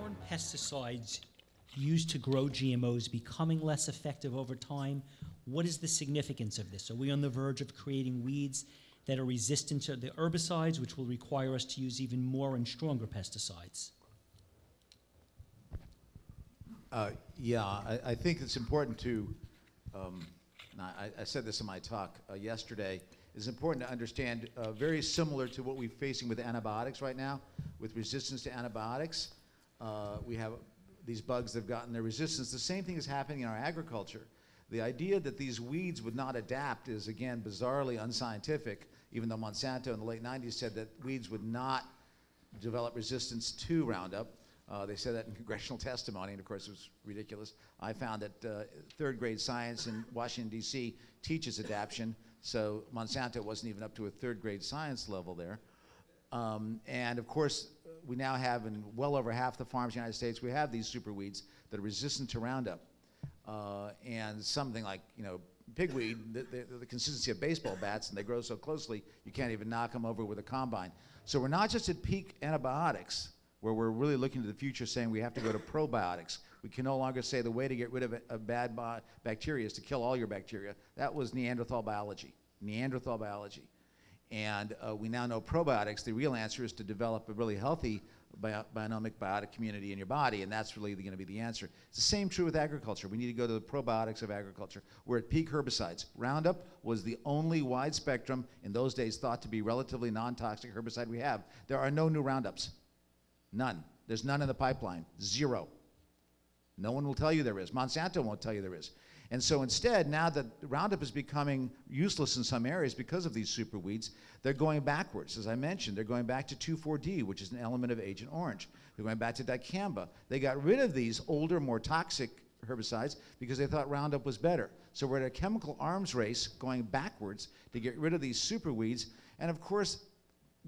current pesticides used to grow GMOs becoming less effective over time? What is the significance of this? Are we on the verge of creating weeds that are resistant to the herbicides, which will require us to use even more and stronger pesticides? Uh, yeah, I, I, think it's important to, um, I, I, said this in my talk uh, yesterday, it's important to understand, uh, very similar to what we're facing with antibiotics right now, with resistance to antibiotics. Uh, we have these bugs that have gotten their resistance. The same thing is happening in our agriculture. The idea that these weeds would not adapt is, again, bizarrely unscientific, even though Monsanto in the late 90s said that weeds would not develop resistance to Roundup. Uh, they said that in congressional testimony, and of course it was ridiculous. I found that uh, third grade science in Washington, D.C. teaches adaptation, so Monsanto wasn't even up to a third grade science level there. Um, and of course, we now have in well over half the farms in the United States, we have these super weeds that are resistant to Roundup. Uh, and something like, you know, pigweed, the, the, the, consistency of baseball bats, and they grow so closely, you can't even knock them over with a combine. So we're not just at peak antibiotics, where we're really looking to the future saying we have to go to probiotics. We can no longer say the way to get rid of a bad bacteria is to kill all your bacteria. That was Neanderthal biology. Neanderthal biology. And uh, we now know probiotics, the real answer is to develop a really healthy bio bionomic biotic community in your body, and that's really going to be the answer. It's the same true with agriculture. We need to go to the probiotics of agriculture. We're at peak herbicides. Roundup was the only wide spectrum, in those days thought to be relatively non-toxic herbicide we have. There are no new Roundups. None. There's none in the pipeline. Zero. No one will tell you there is. Monsanto won't tell you there is. And so instead, now that Roundup is becoming useless in some areas because of these super weeds, they're going backwards. As I mentioned, they're going back to 2,4-D, which is an element of Agent Orange. They're going back to dicamba. They got rid of these older, more toxic herbicides because they thought Roundup was better. So we're at a chemical arms race going backwards to get rid of these super weeds. And of course,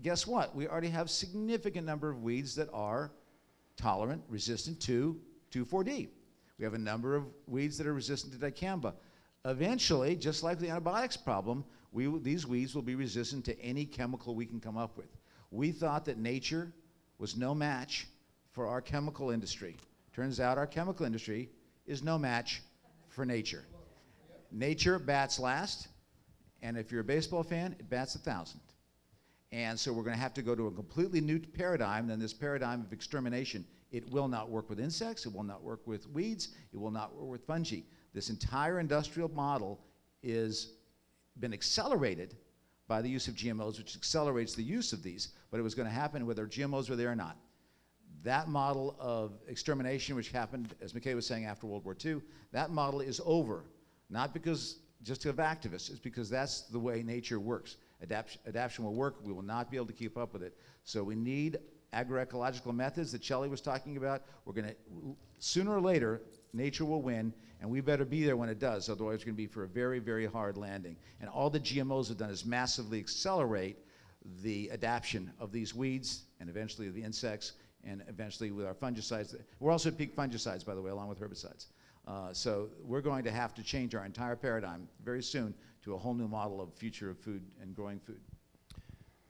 guess what? We already have significant number of weeds that are tolerant, resistant to 2,4-D. We have a number of weeds that are resistant to dicamba. Eventually, just like the antibiotics problem, we, these weeds will be resistant to any chemical we can come up with. We thought that nature was no match for our chemical industry. Turns out our chemical industry is no match for nature. Nature bats last, and if you're a baseball fan, it bats a thousand. And so we're going to have to go to a completely new paradigm than this paradigm of extermination. It will not work with insects, it will not work with weeds, it will not work with fungi. This entire industrial model is been accelerated by the use of GMOs, which accelerates the use of these, but it was going to happen whether GMOs were there or not. That model of extermination, which happened, as McKay was saying, after World War II, that model is over. Not because just of activists, it's because that's the way nature works. Adapt adaptation will work, we will not be able to keep up with it. So we need agroecological methods that Shelley was talking about. We're going to, sooner or later, nature will win, and we better be there when it does. Otherwise, it's going to be for a very, very hard landing. And all the GMOs have done is massively accelerate the adaptation of these weeds and eventually the insects and eventually with our fungicides. We're also at peak fungicides, by the way, along with herbicides. Uh, so we're going to have to change our entire paradigm very soon to a whole new model of future of food and growing food.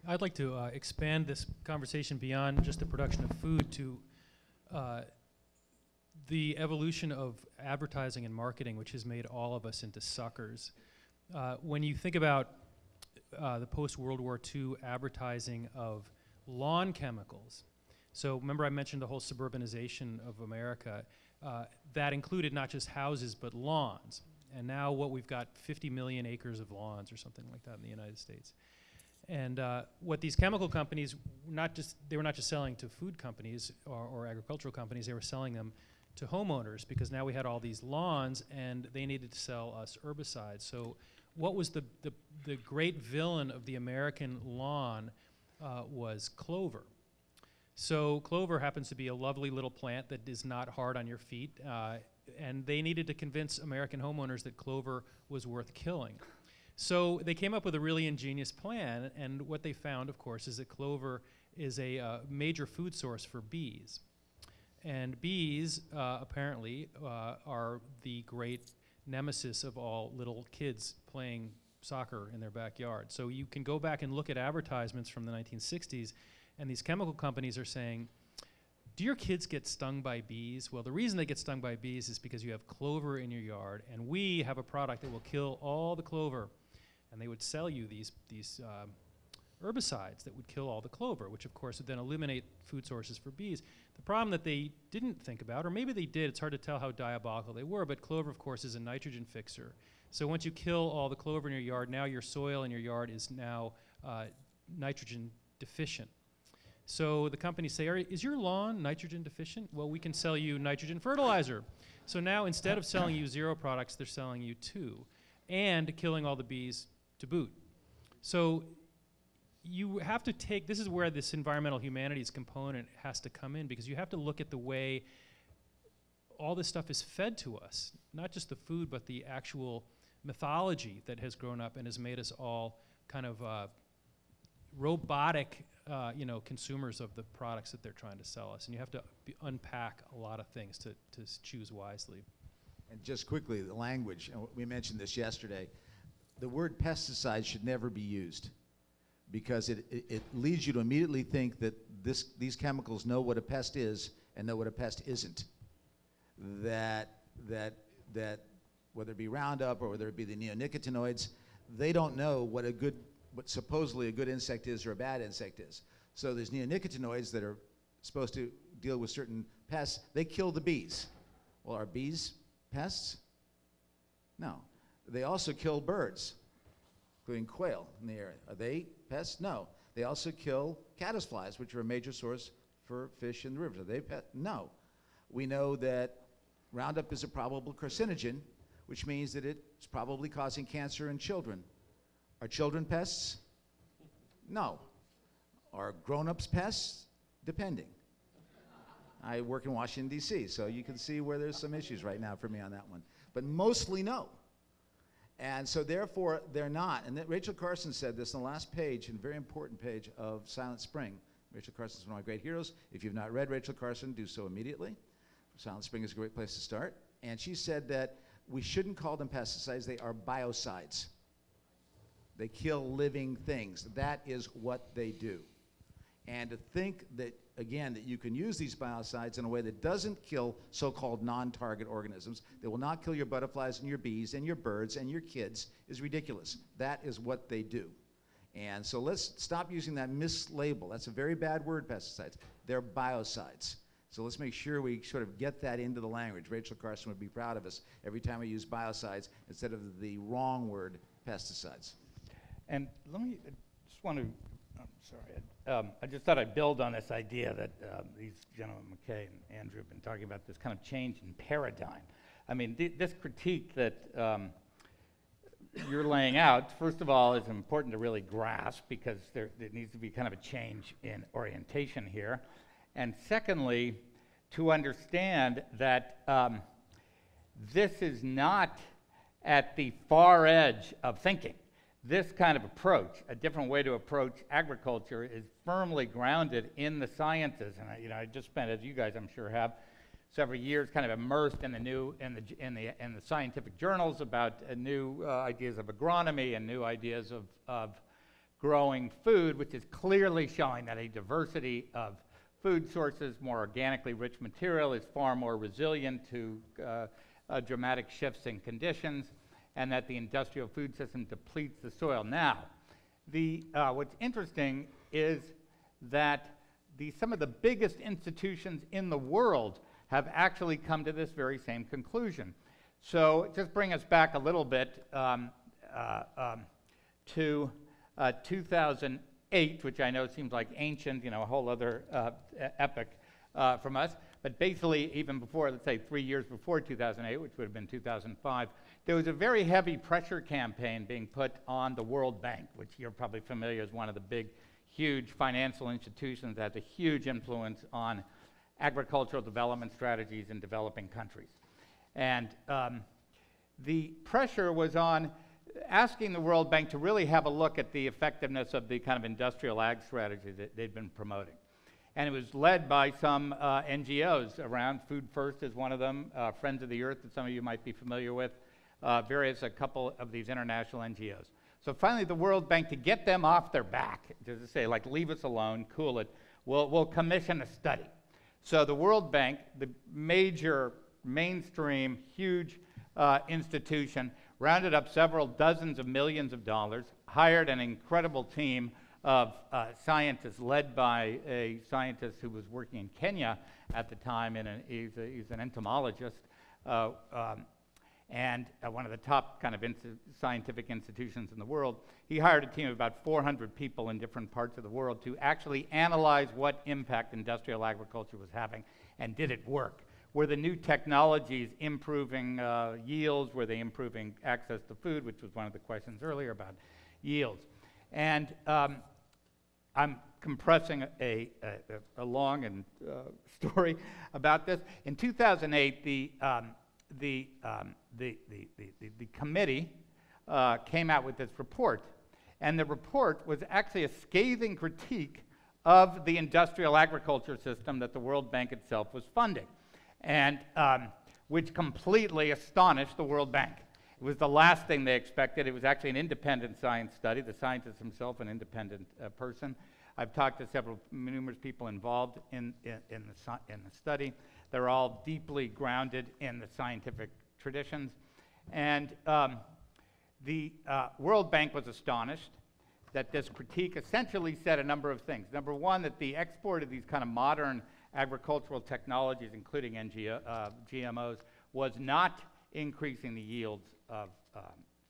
I'd like to uh, expand this conversation beyond just the production of food to uh, the evolution of advertising and marketing, which has made all of us into suckers. Uh, when you think about uh, the post-World War II advertising of lawn chemicals, so remember I mentioned the whole suburbanization of America, uh, that included not just houses but lawns. And now what we've got 50 million acres of lawns or something like that in the United States. And uh, what these chemical companies, not just they were not just selling to food companies or, or, agricultural companies, they were selling them to homeowners because now we had all these lawns and they needed to sell us herbicides. So what was the, the, the great villain of the American lawn uh, was clover. So clover happens to be a lovely little plant that is not hard on your feet. Uh, and they needed to convince American homeowners that clover was worth killing. So they came up with a really ingenious plan, and what they found, of course, is that clover is a uh, major food source for bees. And bees, uh, apparently, uh, are the great nemesis of all little kids playing soccer in their backyard. So you can go back and look at advertisements from the 1960s, and these chemical companies are saying, do your kids get stung by bees? Well, the reason they get stung by bees is because you have clover in your yard, and we have a product that will kill all the clover. And they would sell you these, these um, herbicides that would kill all the clover, which of course would then eliminate food sources for bees. The problem that they didn't think about, or maybe they did, it's hard to tell how diabolical they were, but clover, of course, is a nitrogen fixer. So once you kill all the clover in your yard, now your soil in your yard is now uh, nitrogen deficient. So the companies say, is your lawn nitrogen deficient? Well, we can sell you nitrogen fertilizer. So now instead of selling you zero products, they're selling you two and killing all the bees to boot. So you have to take, this is where this environmental humanities component has to come in because you have to look at the way all this stuff is fed to us, not just the food, but the actual mythology that has grown up and has made us all kind of uh, robotic, uh, you know, consumers of the products that they're trying to sell us. And you have to unpack a lot of things to, to choose wisely. And just quickly, the language, we mentioned this yesterday, the word pesticide should never be used because it, it, it, leads you to immediately think that this, these chemicals know what a pest is and know what a pest isn't. That, that, that whether it be Roundup or whether it be the neonicotinoids, they don't know what a good, what supposedly a good insect is or a bad insect is. So there's neonicotinoids that are supposed to deal with certain pests. They kill the bees. Well, are bees pests? No. They also kill birds, including quail in the area. Are they pests? No. They also kill caddisflies, which are a major source for fish in the rivers. Are they pests? No. We know that Roundup is a probable carcinogen, which means that it's probably causing cancer in children. Are children pests? No. Are grown ups pests? Depending. I work in Washington, D.C., so you can see where there's some issues right now for me on that one. But mostly no. And so, therefore, they're not. And Rachel Carson said this on the last page, and very important page of Silent Spring. Rachel Carson is one of my great heroes. If you've not read Rachel Carson, do so immediately. Silent Spring is a great place to start. And she said that we shouldn't call them pesticides, they are biocides. They kill living things. That is what they do. And to think that, again, that you can use these biocides in a way that doesn't kill so called non target organisms, that will not kill your butterflies and your bees and your birds and your kids, is ridiculous. That is what they do. And so let's stop using that mislabel. That's a very bad word, pesticides. They're biocides. So let's make sure we sort of get that into the language. Rachel Carson would be proud of us every time we use biocides instead of the wrong word, pesticides. And let me just want to, I'm sorry, um, I just thought I'd build on this idea that uh, these gentlemen, McKay and Andrew, have been talking about this kind of change in paradigm. I mean, th- this critique that um, you're laying out, first of all, is important to really grasp because there, there needs to be kind of a change in orientation here. And secondly, to understand that um, this is not at the far edge of thinking. This kind of approach, a different way to approach agriculture, is firmly grounded in the sciences. And I, you know, I just spent, as you guys I'm sure have, several years kind of immersed in the new in the in the in the scientific journals about uh, new uh, ideas of agronomy and new ideas of of growing food, which is clearly showing that a diversity of food sources, more organically rich material is far more resilient to uh, uh, dramatic shifts in conditions, and that the industrial food system depletes the soil. Now, the, uh, what's interesting is that the, some of the biggest institutions in the world have actually come to this very same conclusion. So, just bring us back a little bit um, uh, um, to uh, 2000 8, which I know seems like ancient, you know, a whole other uh, epic uh, from us. But basically, even before, let's say three years before 2008, which would have been 2005, there was a very heavy pressure campaign being put on the World Bank, which you're probably familiar as one of the big, huge financial institutions that has a huge influence on agricultural development strategies in developing countries. And um, the pressure was on asking the World Bank to really have a look at the effectiveness of the kind of industrial ag strategy that they'd been promoting. And it was led by some uh, NGOs around. Food First is one of them, uh, Friends of the Earth, that some of you might be familiar with, uh, various, a couple of these international NGOs. So finally, the World Bank, to get them off their back, to say, like, leave us alone, cool it, we'll, we'll commission a study. So the World Bank, the major, mainstream, huge uh, institution, rounded up several dozens of millions of dollars, hired an incredible team of uh, scientists led by a scientist who was working in Kenya at the time, and he's, he's an entomologist. Uh, um, and uh, one of the top kind of scientific institutions in the world, he hired a team of about 400 people in different parts of the world to actually analyze what impact industrial agriculture was having and did it work. Were the new technologies improving uh, yields? Were they improving access to food, which was one of the questions earlier about yields? And um, I'm compressing a, a, a long and, uh, story about this. In 2008, the, um, the, um, the, the, the, the, committee uh, came out with this report. And the report was actually a scathing critique of the industrial agriculture system that the World Bank itself was funding, and um, which completely astonished the World Bank. It was the last thing they expected. It was actually an independent science study. The scientist himself, an independent uh, person. I've talked to several numerous people involved in, in, in, the, in the study. They're all deeply grounded in the scientific traditions. And um, the uh, World Bank was astonished that this critique essentially said a number of things. Number one, that the export of these kind of modern agricultural technologies, including NGO, uh, GMOs, was not increasing the yields of um,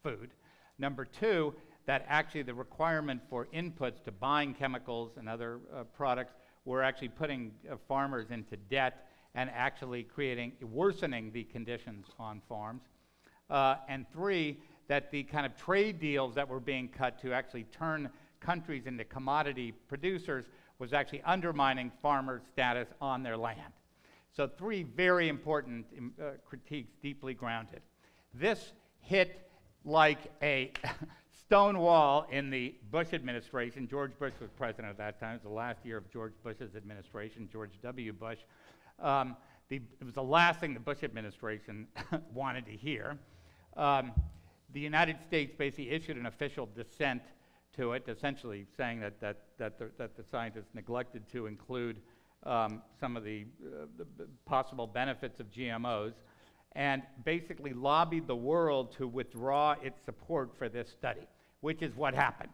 food. Number two, that actually the requirement for inputs to buying chemicals and other uh, products were actually putting uh, farmers into debt and actually creating, worsening the conditions on farms. Uh, and three, that the kind of trade deals that were being cut to actually turn countries into commodity producers was actually undermining farmers' status on their land. So, three very important um, uh, critiques, deeply grounded. This hit like a stone wall in the Bush administration. George Bush was president at that time. It was the last year of George Bush's administration, George W. Bush. Um, the, it was the last thing the Bush administration wanted to hear. Um, the United States basically issued an official dissent to it, essentially saying that, that, that, the, that the scientists neglected to include um, some of the, uh, the possible benefits of GMOs, and basically lobbied the world to withdraw its support for this study, which is what happened.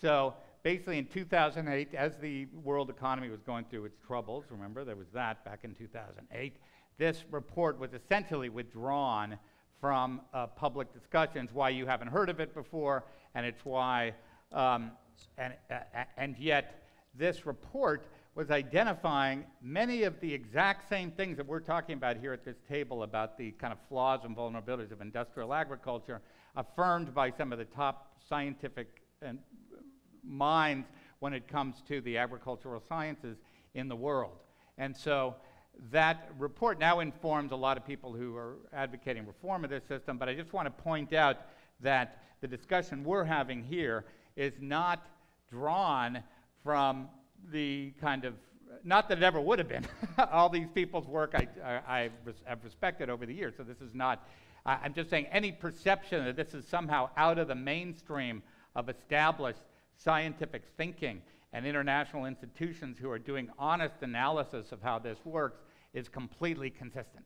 So basically, in 2008, as the world economy was going through its troubles, remember there was that back in 2008, this report was essentially withdrawn from uh, public discussions, why you haven't heard of it before, and it's why, um, and, uh, and yet this report was identifying many of the exact same things that we're talking about here at this table about the kind of flaws and vulnerabilities of industrial agriculture, affirmed by some of the top scientific and minds when it comes to the agricultural sciences in the world. And so that report now informs a lot of people who are advocating reform of this system, but I just want to point out that the discussion we're having here is not drawn from the kind of not that it ever would have been. All these people's work I, I, have respected over the years, so this is not. I, I'm just saying any perception that this is somehow out of the mainstream of established scientific thinking and international institutions who are doing honest analysis of how this works is completely consistent.